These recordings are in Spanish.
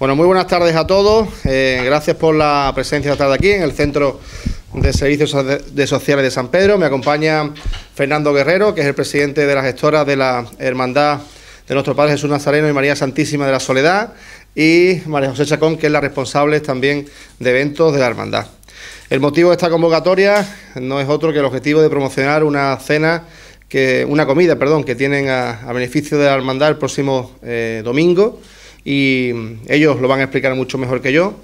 Bueno, muy buenas tardes a todos. Eh, gracias por la presencia esta tarde aquí en el Centro de Servicios de Sociales de San Pedro. Me acompaña Fernando Guerrero, que es el presidente de la gestora de la Hermandad de nuestro Padre Jesús Nazareno y María Santísima de la Soledad, y María José Chacón, que es la responsable también de eventos de la Hermandad. El motivo de esta convocatoria no es otro que el objetivo de promocionar una cena, que, una comida, perdón, que tienen a, beneficio de la Hermandad el próximo eh, domingo y ellos lo van a explicar mucho mejor que yo.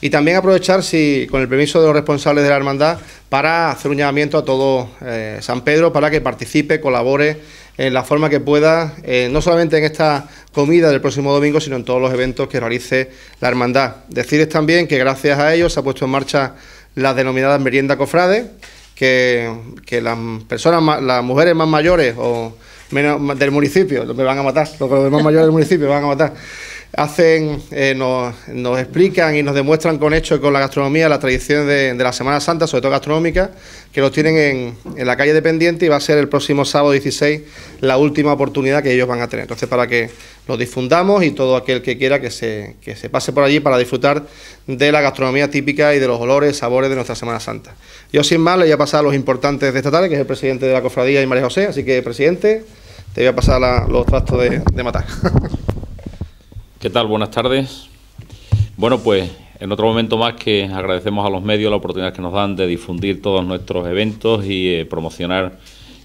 Y también aprovechar, si con el permiso de los responsables de la hermandad, para hacer un llamamiento a todo eh, San Pedro para que participe, colabore en la forma que pueda, eh, no solamente en esta comida del próximo domingo, sino en todos los eventos que realice la hermandad. Decirles también que gracias a ellos se ha puesto en marcha la denominada merienda cofrade, que, las personas, las mujeres más mayores o menos del municipio, me van a matar, los más mayores del municipio me van a matar hacen, eh, nos, explican y nos demuestran con hechos con la gastronomía las tradiciones de, la Semana Santa, sobre todo gastronómica, que los tienen en, en, la calle de y va a ser el próximo sábado 16 la última oportunidad que ellos van a tener. Entonces, para que lo difundamos y todo aquel que quiera que se, que se pase por allí para disfrutar de la gastronomía típica y de los olores, sabores de nuestra Semana Santa. Yo sin más le voy a pasar a los importantes de esta tarde, que es el presidente de la cofradía y María José, así que presidente, te voy a pasar los trastos de matar. ¿Qué tal? Buenas tardes. Bueno, pues en otro momento más que agradecemos a los medios la oportunidad que nos dan de difundir todos nuestros eventos y eh, promocionar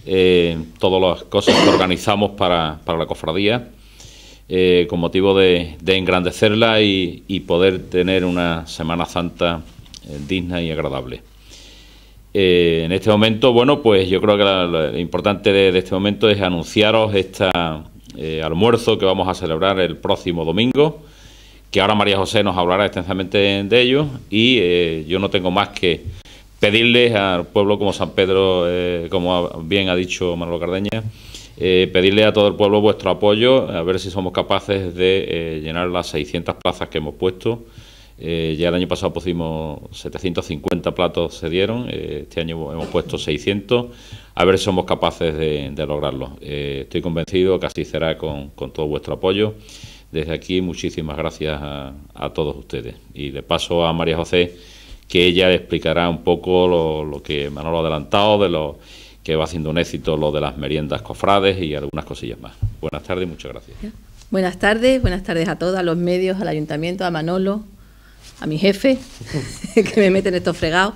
eh, todas las cosas que organizamos para, la cofradía, eh, con motivo de, engrandecerla y, poder tener una Semana Santa digna y agradable. en este momento, bueno, pues yo creo que lo importante de, este momento es anunciaros esta eh, almuerzo que vamos a celebrar el próximo domingo, que ahora María José nos hablará extensamente de ello y eh, yo no tengo más que pedirles al pueblo como San Pedro, eh, como bien ha dicho Manolo Cardeña, pedirle a todo el pueblo vuestro apoyo, a ver si somos capaces de llenar las 600 plazas que hemos puesto. Ya el año pasado pusimos 750 platos, se dieron, este año hemos puesto 600 a ver si somos capaces de, lograrlo. Eh, estoy convencido que así será con, todo vuestro apoyo. Desde aquí, muchísimas gracias a, todos ustedes. Y de paso a María José, que ella le explicará un poco lo, que Manolo ha adelantado, de lo que va haciendo un éxito lo de las meriendas cofrades y algunas cosillas más. Buenas tardes y muchas gracias. Buenas tardes, buenas tardes a todos, a los medios, al ayuntamiento, a Manolo, a mi jefe, que me meten estos fregados.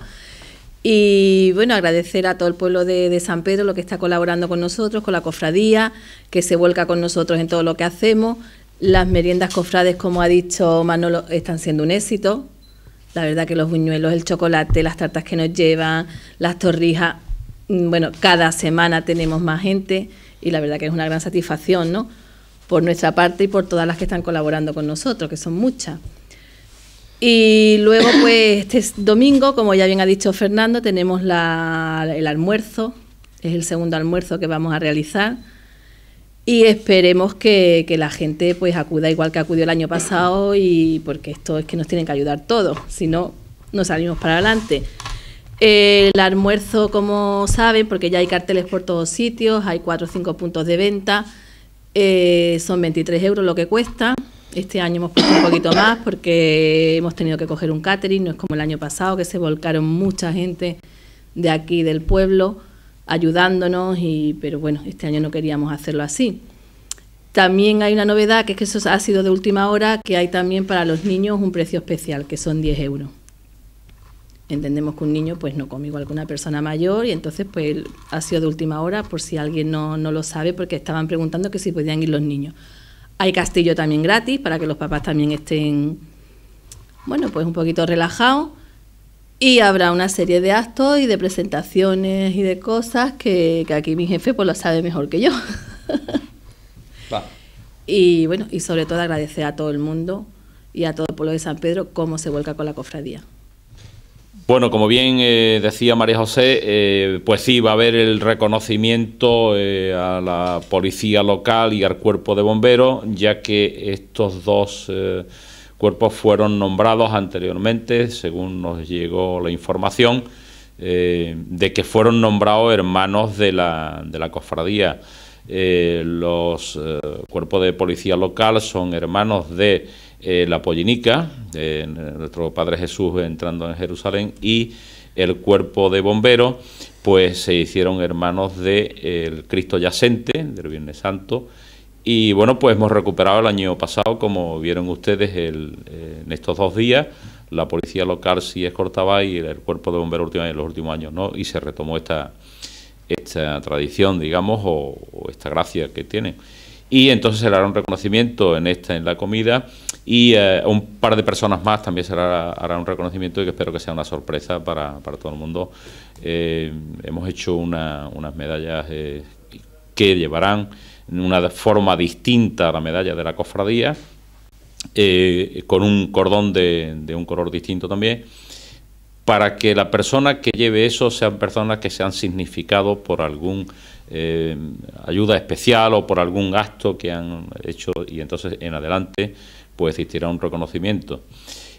Y bueno, agradecer a todo el pueblo de, San Pedro lo que está colaborando con nosotros, con la cofradía, que se vuelca con nosotros en todo lo que hacemos. Las meriendas cofrades, como ha dicho Manolo, están siendo un éxito. La verdad que los buñuelos, el chocolate, las tartas que nos llevan, las torrijas, mm, bueno, cada semana tenemos más gente y la verdad que es una gran satisfacción, ¿no? Por nuestra parte y por todas las que están colaborando con nosotros, que son muchas. Y luego, pues este domingo, como ya bien ha dicho Fernando, tenemos el almuerzo, es el segundo almuerzo que vamos a realizar. Y esperemos que, la gente pues acuda igual que acudió el año pasado y porque esto es que nos tienen que ayudar todos, si no, no salimos para adelante. El almuerzo, como saben, porque ya hay carteles por todos sitios, hay cuatro o cinco puntos de venta, eh, son 23 euros lo que cuesta. Este año hemos puesto un poquito más porque hemos tenido que coger un catering, no es como el año pasado que se volcaron mucha gente de aquí del pueblo ayudándonos, y, pero bueno, este año no queríamos hacerlo así. También hay una novedad, que es que eso ha sido de última hora, que hay también para los niños un precio especial, que son 10 euros. Entendemos que un niño pues no come igual que una persona mayor y entonces pues ha sido de última hora por si alguien no, no lo sabe porque estaban preguntando que si podían ir los niños. Hay castillo también gratis para que los papás también estén, bueno, pues un poquito relajados. Y habrá una serie de actos y de presentaciones y de cosas que, aquí mi jefe pues lo sabe mejor que yo. Y bueno, y sobre todo agradecer a todo el mundo y a todo el pueblo de San Pedro cómo se vuelca con la cofradía. Bueno, como bien eh, decía María José, eh, pues sí, va a haber el reconocimiento eh, a la policía local y al cuerpo de bomberos, ya que estos dos cuerpos fueron nombrados anteriormente, según nos llegó la información, de que fueron nombrados hermanos de la, de la cofradía. los cuerpos de policía local son hermanos de eh, la Pollinica, nuestro Padre Jesús entrando en Jerusalén, y el cuerpo de bomberos, pues se hicieron hermanos del de, Cristo Yacente, del Viernes Santo, y bueno, pues hemos recuperado el año pasado, como vieron ustedes el, en estos dos días, la policía local sí escortaba y el cuerpo de bomberos en los últimos años no, y se retomó esta, esta tradición, digamos, o, esta gracia que tiene. Y entonces se le hará un reconocimiento en esta, en la comida, y eh, un par de personas más también se hará, un reconocimiento y que espero que sea una sorpresa para, para todo el mundo. Eh, hemos hecho unas medallas eh, que llevarán una forma distinta a la medalla de la cofradía, con un cordón de, de un color distinto también para que la persona que lleve eso sean personas que sean significado por algún eh, ayuda especial o por algún acto que han hecho y entonces en adelante pues existirá un reconocimiento.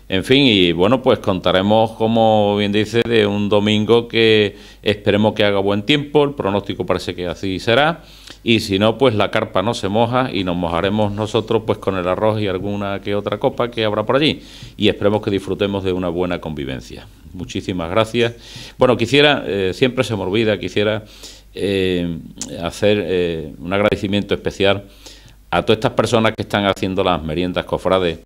En fin, y bueno, pues contaremos, como bien dice, de un domingo que esperemos que haga buen tiempo, el pronóstico parece que así será, y si no, pues la carpa no se moja y nos mojaremos nosotros pues con el arroz y alguna que otra copa que habrá por allí, y esperemos que disfrutemos de una buena convivencia. Muchísimas gracias. Bueno, quisiera, eh, siempre se me olvida, quisiera eh, hacer eh, un agradecimiento especial a todas estas personas que están haciendo las meriendas cofrades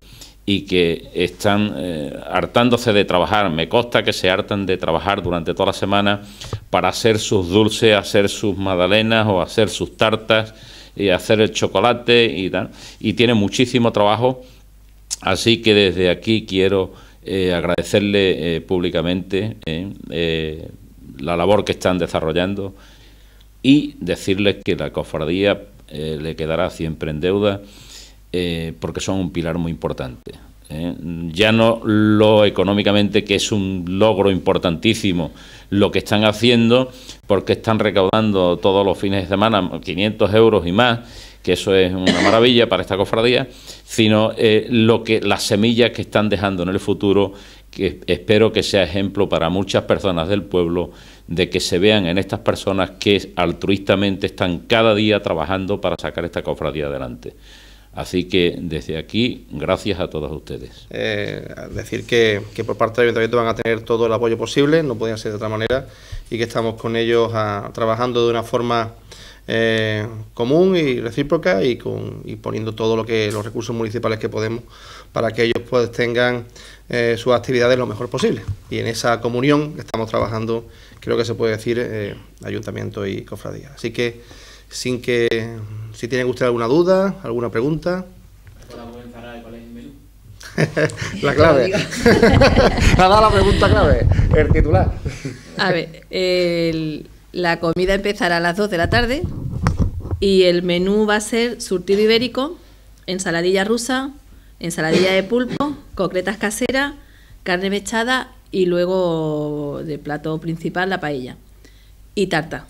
y que están eh, hartándose de trabajar. Me consta que se hartan de trabajar durante toda la semana para hacer sus dulces, hacer sus magdalenas o hacer sus tartas y hacer el chocolate y tal. Tiene muchísimo trabajo. Así que desde aquí quiero agradecerle públicamente la labor que están desarrollando y decirles que la cofradía le quedará siempre en deuda eh, porque son un pilar muy importante. ¿eh? Ya no lo económicamente, que es un logro importantísimo, lo que están haciendo, porque están recaudando todos los fines de semana 500 euros y más, que eso es una maravilla para esta cofradía, sino eh, lo que las semillas que están dejando en el futuro, que espero que sea ejemplo para muchas personas del pueblo de que se vean en estas personas que altruistamente están cada día trabajando para sacar esta cofradía adelante. Así que desde aquí, gracias a todos ustedes. Eh, decir que, por parte del Ayuntamiento van a tener todo el apoyo posible, no podía ser de otra manera, y que estamos con ellos ah, trabajando de una forma eh, común y recíproca y, con, y poniendo todo lo que los recursos municipales que podemos para que ellos pues tengan eh, sus actividades lo mejor posible. Y en esa comunión estamos trabajando, creo que se puede decir Ayuntamiento y Cofradía. Así que sin que, si tienen usted alguna duda, alguna pregunta. la clave. ha dado la pregunta clave, el titular. A ver, la comida empezará a las 2 de la tarde y el menú va a ser surtido ibérico, ensaladilla rusa, ensaladilla de pulpo, concretas caseras, carne mechada y luego de plato principal la paella y tarta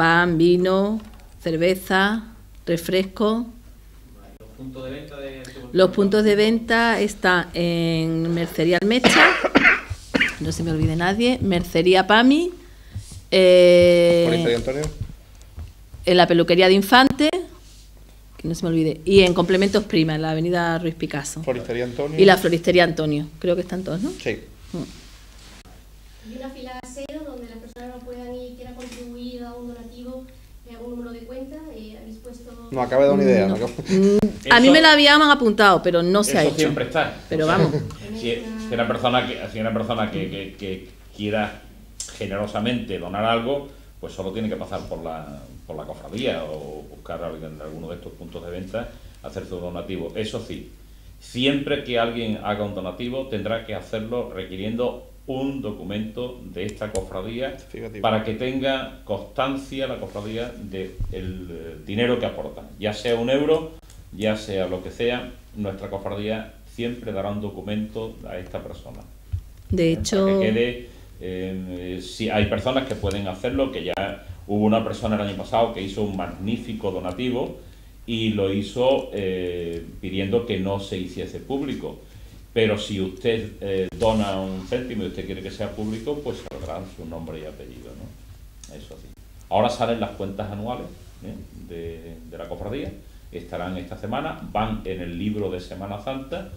pan, vino, cerveza, refresco. Los puntos de venta, están en Mercería Almecha, no se me olvide nadie, Mercería Pami, eh, en la peluquería de Infante, que no se me olvide, y en Complementos Prima, en la avenida Ruiz Picasso. Floristería Antonio. Y la Floristería Antonio, creo que están todos, ¿no? Sí. Mm. Y una fila cero donde las personas no puedan ir, quieran contribuir a un donativo un número de cuenta? Eh, ¿Habéis puesto...? No, acaba de dar una idea. Mm, a mí me la habían apuntado, pero no se ha hecho. siempre está. Pero vamos. si, una persona, que, si una persona que, que, quiera generosamente donar algo, pues solo tiene que pasar por la, por la cofradía o buscar en alguno de estos puntos de venta, hacer su donativo. Eso sí, siempre que alguien haga un donativo tendrá que hacerlo requiriendo un documento de esta cofradía para que tenga constancia la cofradía del eh, dinero que aporta, ya sea un euro, ya sea lo que sea, nuestra cofradía siempre dará un documento a esta persona. De hecho, eh, si hay personas que pueden hacerlo, que ya hubo una persona el año pasado que hizo un magnífico donativo y lo hizo eh, pidiendo que no se hiciese público pero si usted eh, dona un céntimo y usted quiere que sea público, pues saldrá su nombre y apellido, ¿no? Eso sí. Ahora salen las cuentas anuales ¿eh? de, la cofradía estarán esta semana, van en el libro de Semana Santa,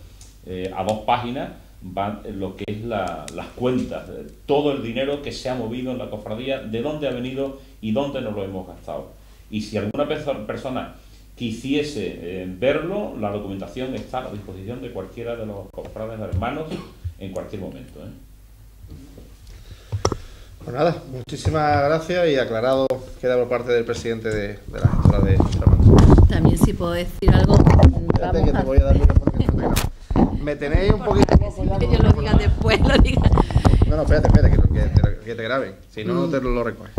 eh, a dos páginas van lo que es las cuentas, todo el dinero que se ha movido en la cofradía, de dónde ha venido y dónde nos lo hemos gastado. Y si alguna persona quisiese eh, verlo, la documentación está a disposición de cualquiera de los cofrades hermanos en cualquier momento. ¿eh? Pues nada, muchísimas gracias y aclarado queda por parte del presidente de, la gestora de Tramando. También si puedo decir algo. Espérate que te voy a dar Me tenéis un poquito. Que yo lo diga después, lo diga. No, no, espérate, espérate, que, que, te, graben. Si no, no te lo, lo recoges.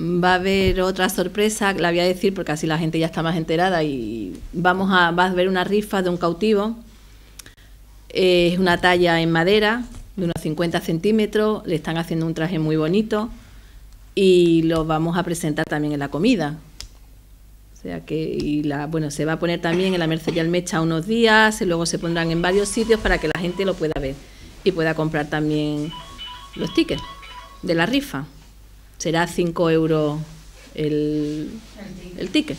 Va a haber otra sorpresa, la voy a decir porque así la gente ya está más enterada y vamos a, va a ver una rifa de un cautivo. Es una talla en madera de unos 50 centímetros, le están haciendo un traje muy bonito y lo vamos a presentar también en la comida. O sea que, y la, bueno, se va a poner también en la Mercería Almecha unos días, y luego se pondrán en varios sitios para que la gente lo pueda ver y pueda comprar también los tickets de la rifa. Será 5 euros el, el ticket.